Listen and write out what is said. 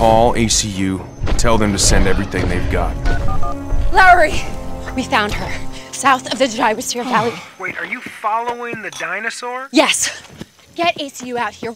call ACU, tell them to send everything they've got. Lowry! We found her. South of the Gyrosphere Valley. Wait, are you following the dinosaur? Yes. Get ACU out here